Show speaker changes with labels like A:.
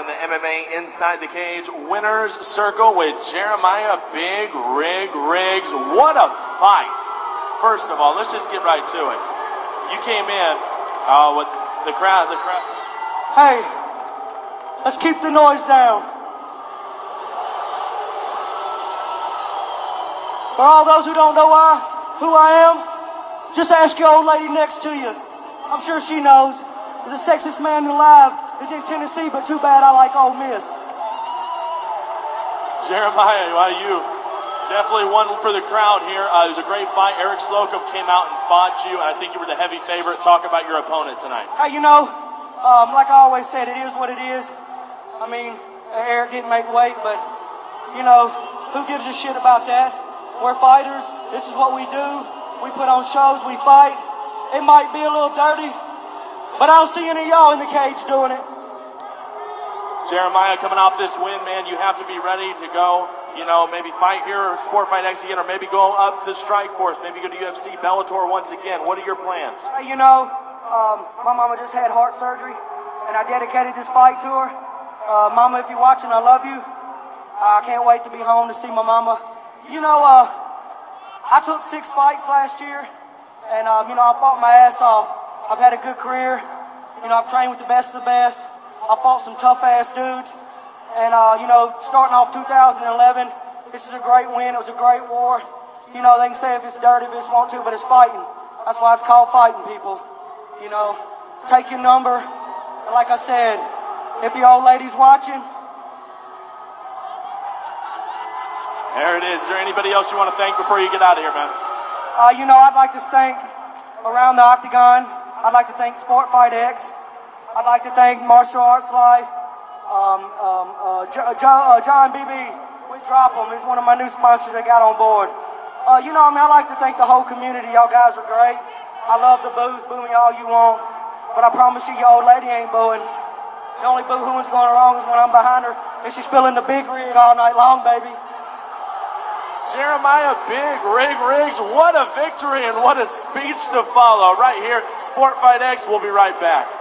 A: in the MMA Inside the Cage Winners Circle with Jeremiah Big Rig Riggs. What a fight! First of all, let's just get right to it. You came in uh, with the crowd. The crowd.
B: Hey, let's keep the noise down. For all those who don't know who I am, just ask your old lady next to you. I'm sure she knows. The sexiest man alive is in Tennessee, but too bad I like Ole Miss.
A: Jeremiah, why you definitely one for the crowd here. Uh, it was a great fight. Eric Slocum came out and fought you. and I think you were the heavy favorite. Talk about your opponent tonight.
B: Hey, you know, um, like I always said, it is what it is. I mean, Eric didn't make weight, but you know, who gives a shit about that? We're fighters. This is what we do. We put on shows. We fight. It might be a little dirty, but I don't see any of y'all in the cage doing it.
A: Jeremiah, coming off this win, man, you have to be ready to go. You know, maybe fight here or Sport Fight next again, or maybe go up to Strikeforce, maybe go to UFC, Bellator once again. What are your plans?
B: Hey, you know, um, my mama just had heart surgery, and I dedicated this fight to her. Uh, mama, if you're watching, I love you. I can't wait to be home to see my mama. You know, uh, I took six fights last year, and um, you know, I fought my ass off. I've had a good career. You know, I've trained with the best of the best. I fought some tough ass dudes. And, uh, you know, starting off 2011, this is a great win. It was a great war. You know, they can say if it's dirty, if it's want to, but it's fighting. That's why it's called fighting, people. You know, take your number. And like I said, if your old lady's watching,
A: there it is. Is there anybody else you want to thank before you get out of here, man?
B: Uh, you know, I'd like to thank around the octagon. I'd like to thank Sport Fight X. I'd like to thank Martial Arts Life. Um, um, uh, John, uh, John BB with Drop 'em is one of my new sponsors that got on board. Uh, you know, I mean, I like to thank the whole community. Y'all guys are great. I love the boos. Boo me all you want. But I promise you, your old lady ain't booing. The only boo-hooing's going wrong is when I'm behind her and she's feeling the big rig all night long, baby.
A: Jeremiah Big Rig Riggs, what a victory and what a speech to follow right here. Sport Fight X, we'll be right back.